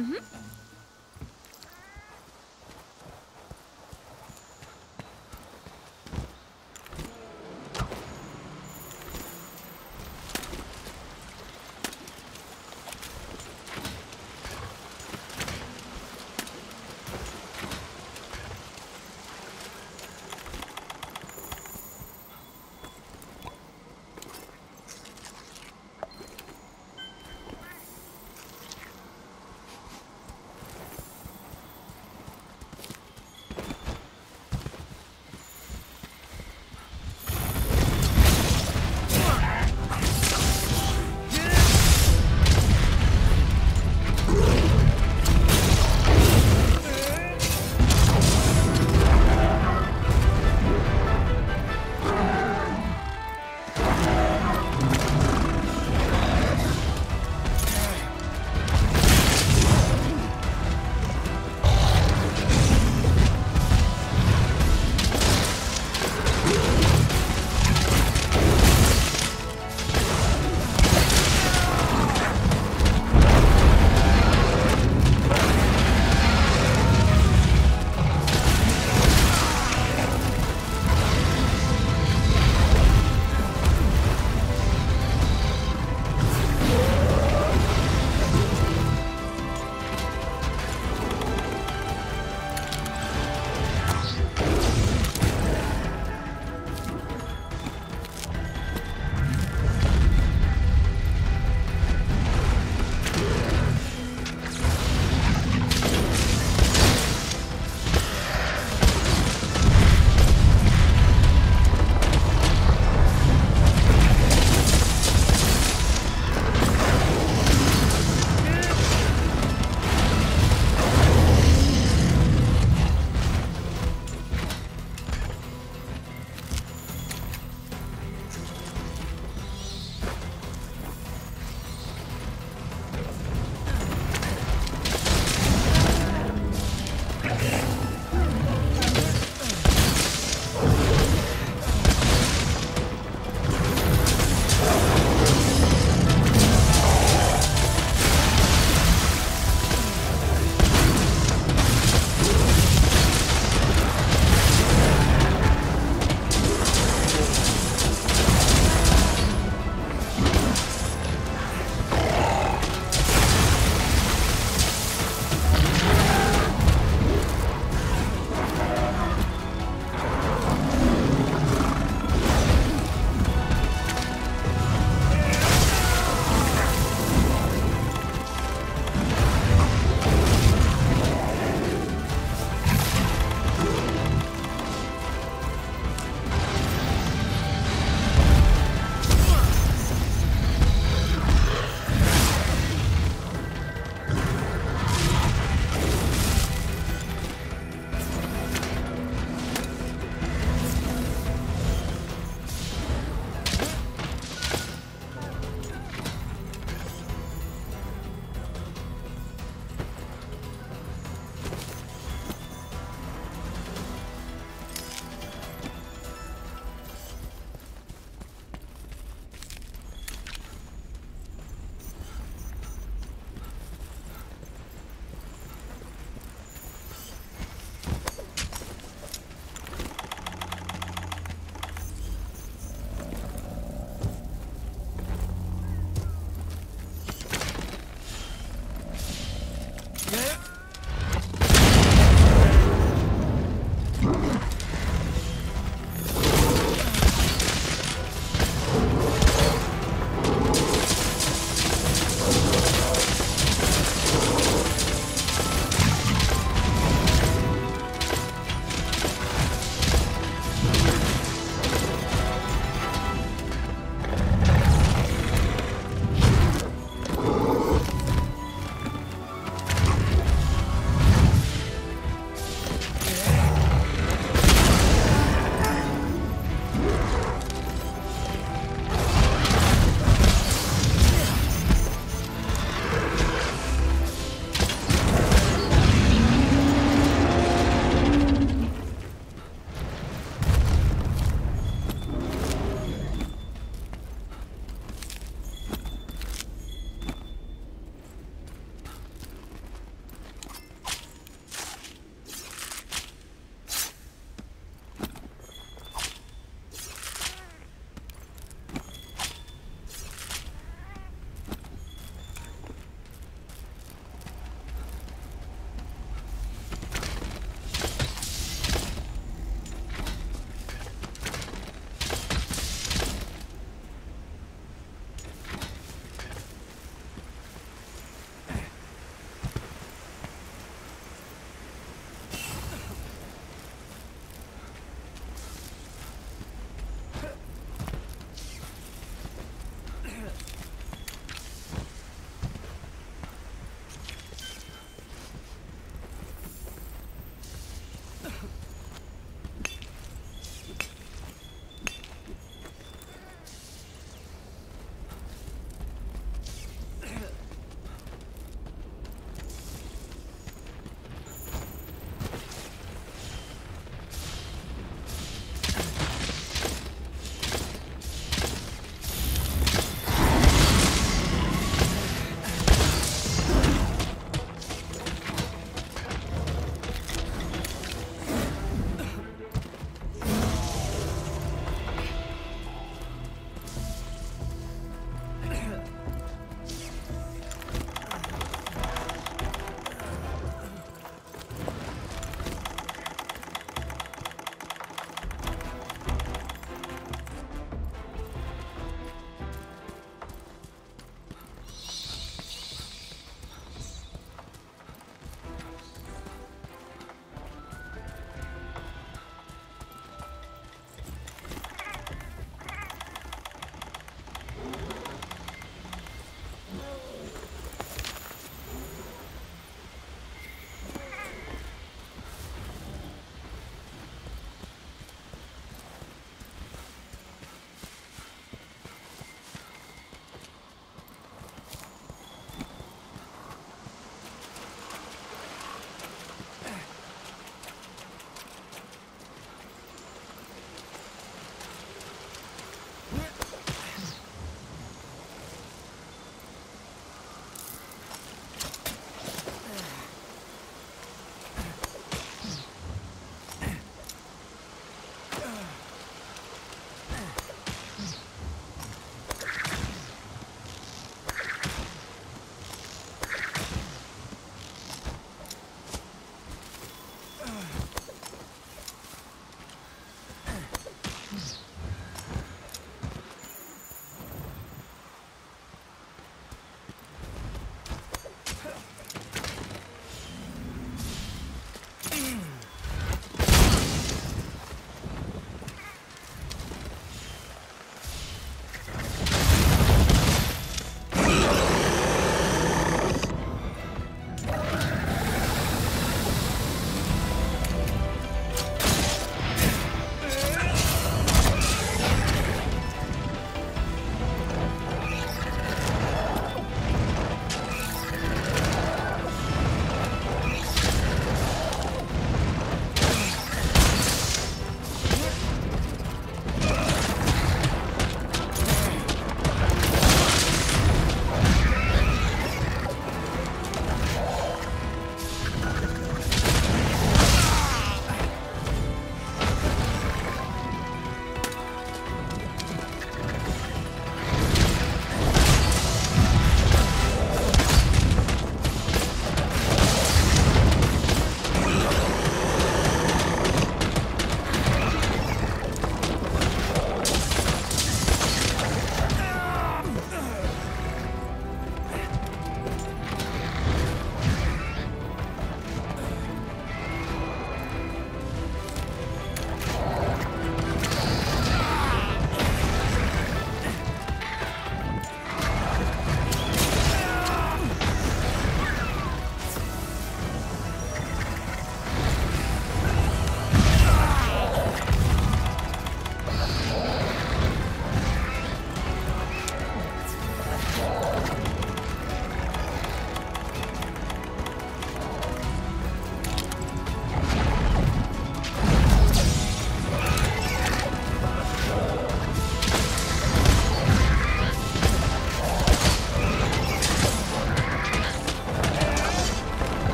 Mm-hmm.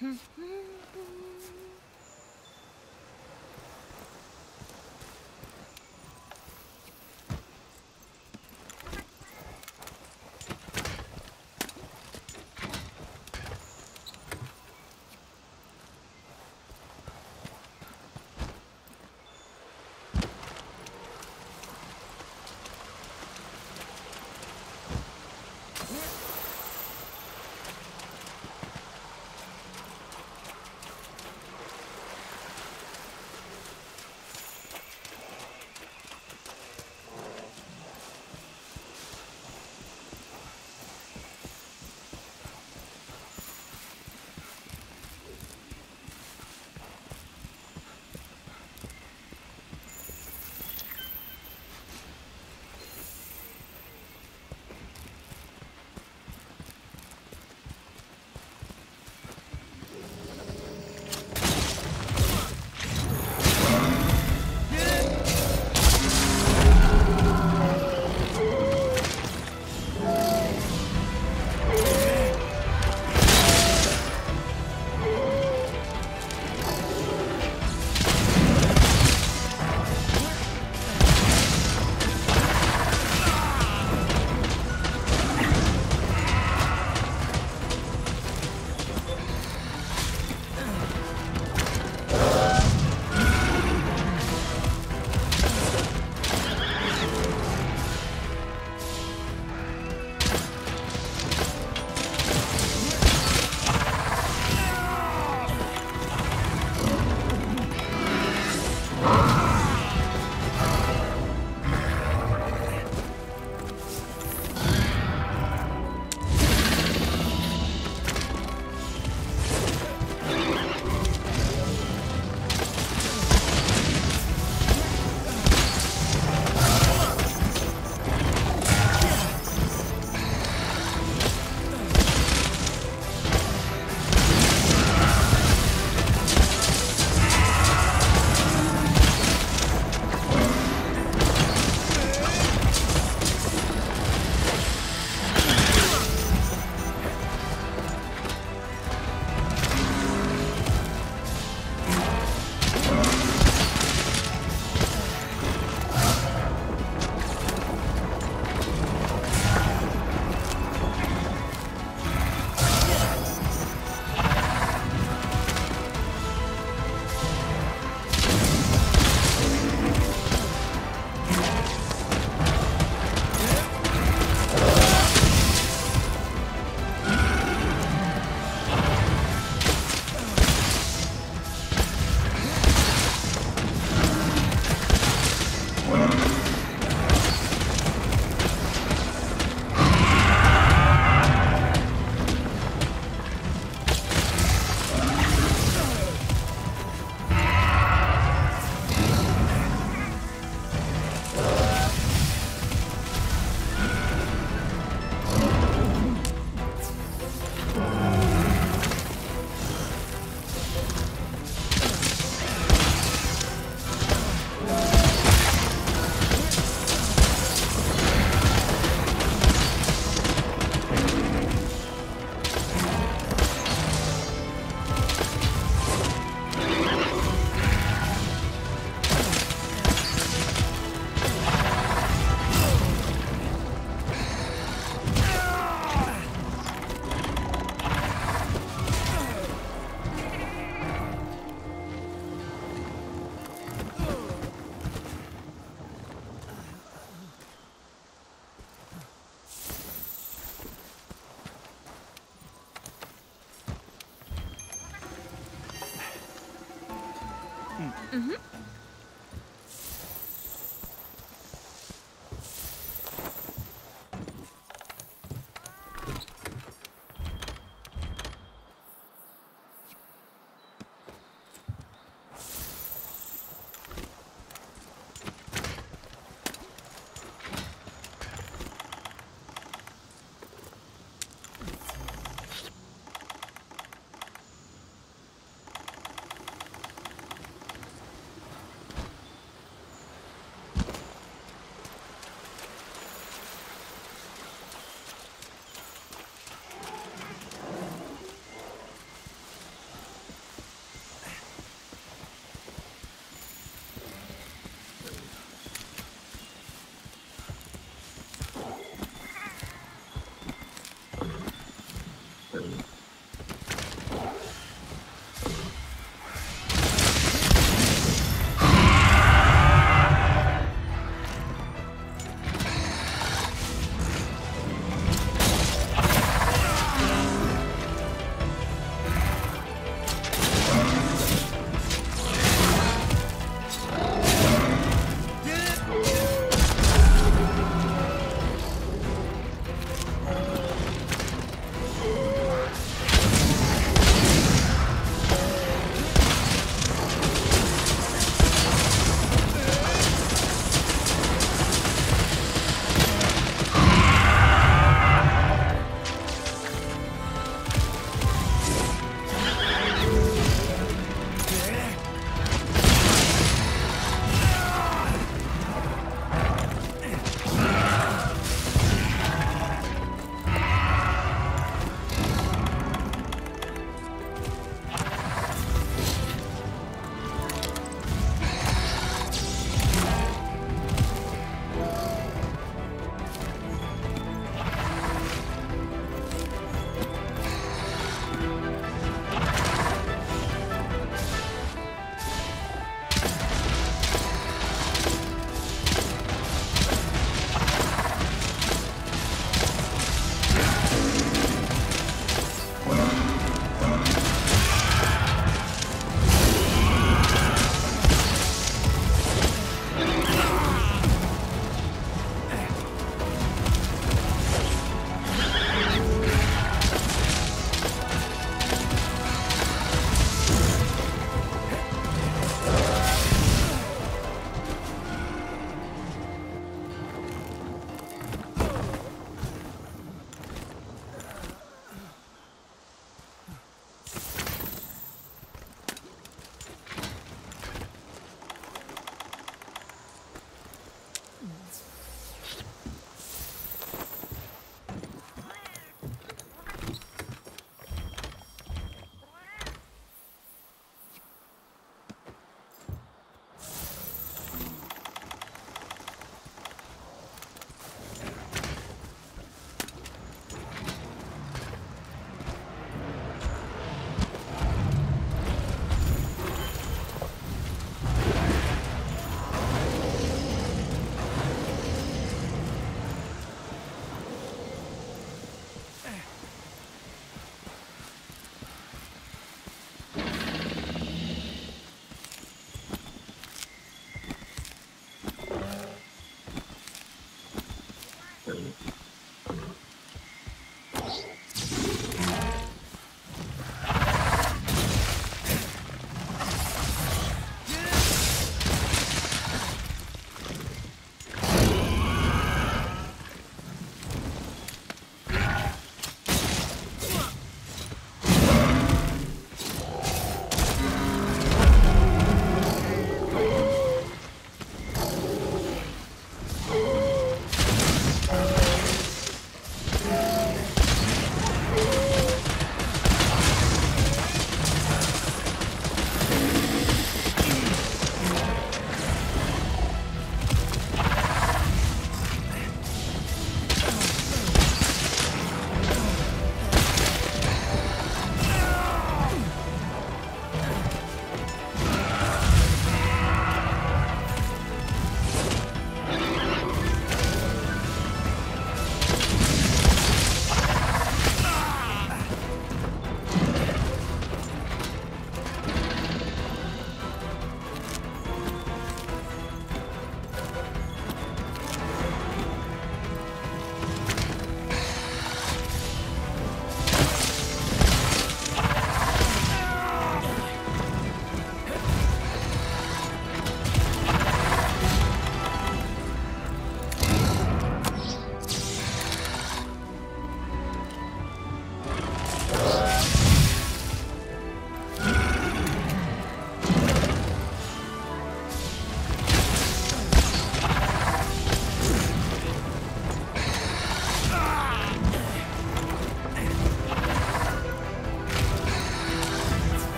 すごい。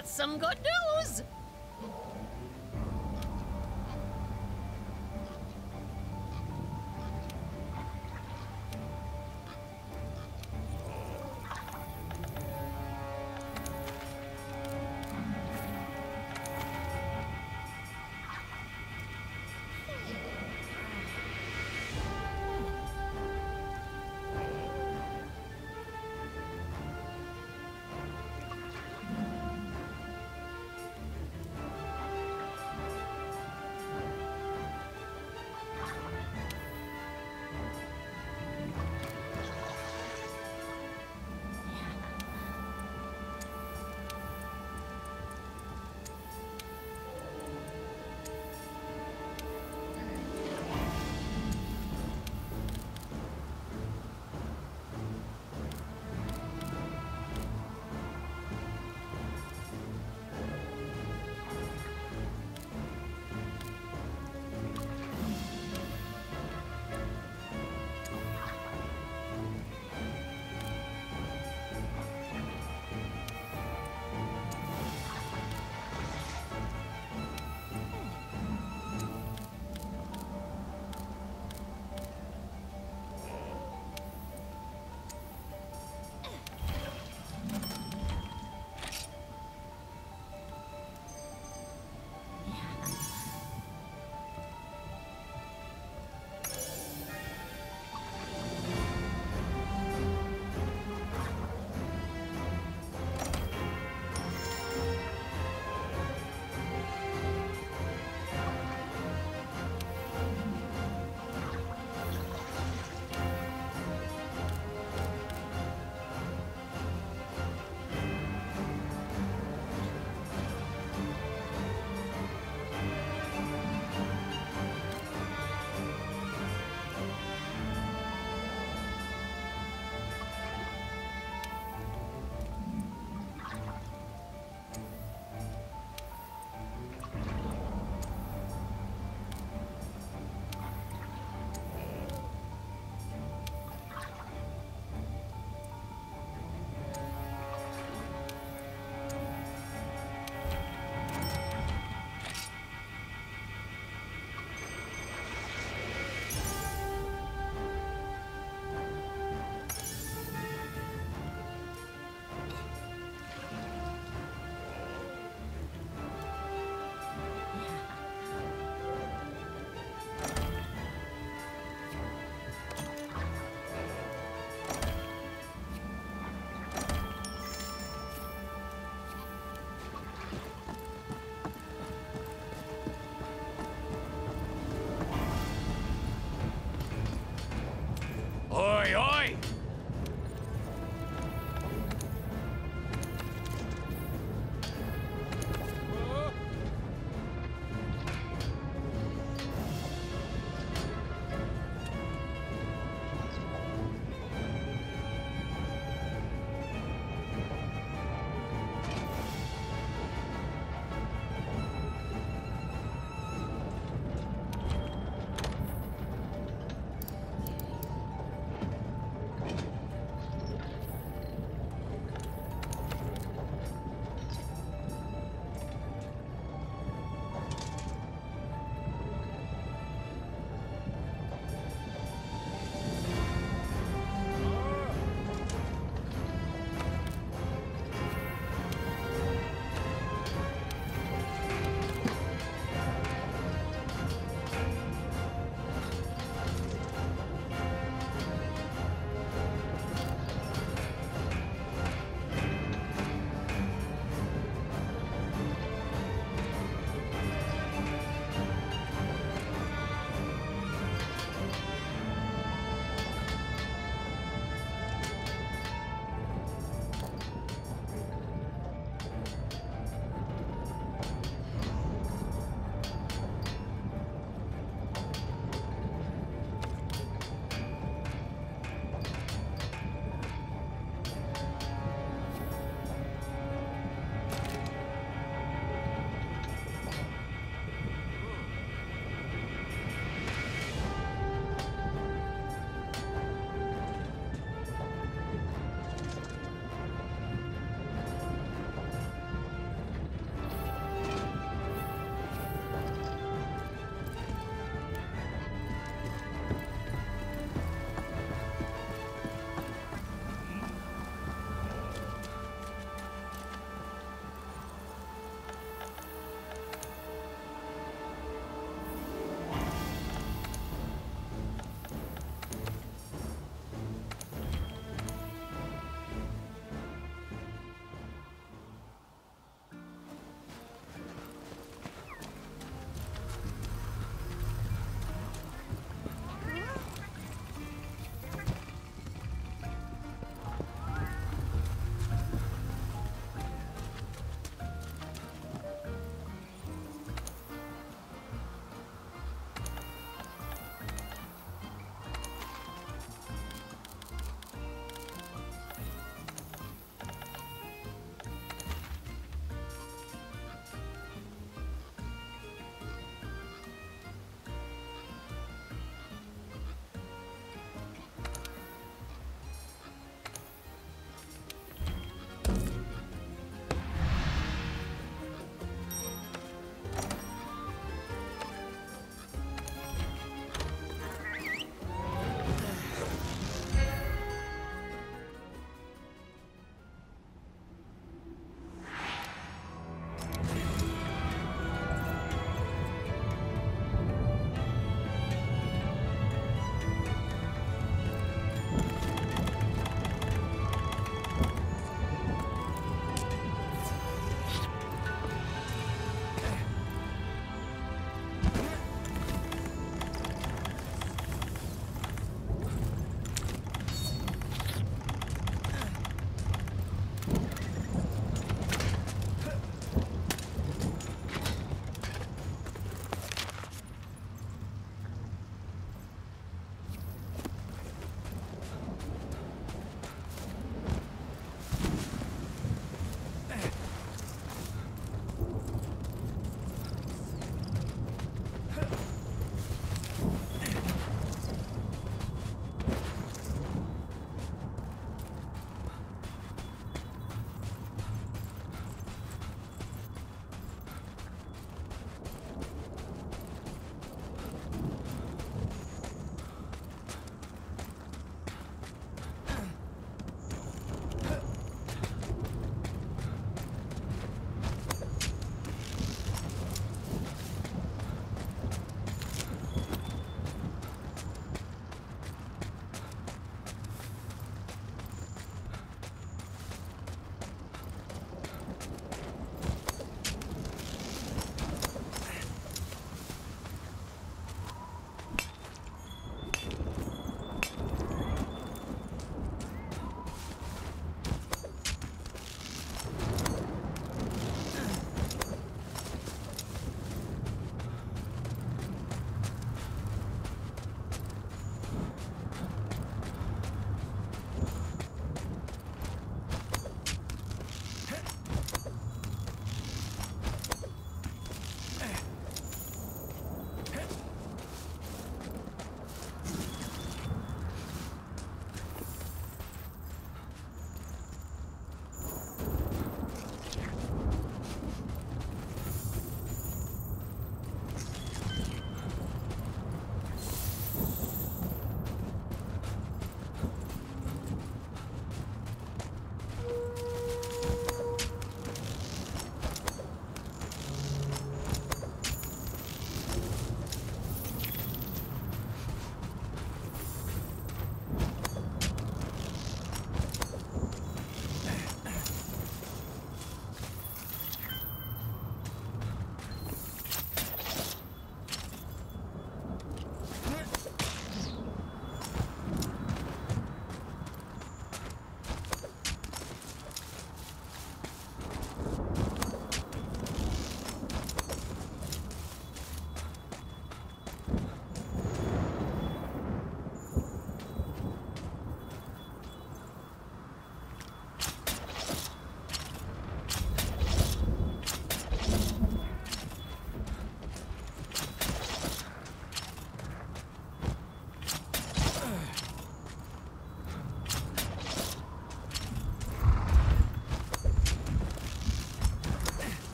Got some good news!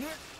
Yeah.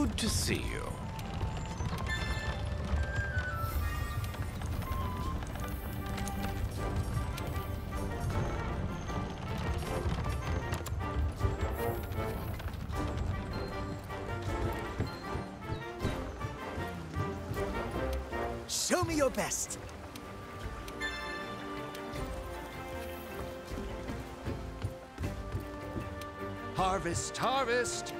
Good to see you. Show me your best. Harvest, harvest!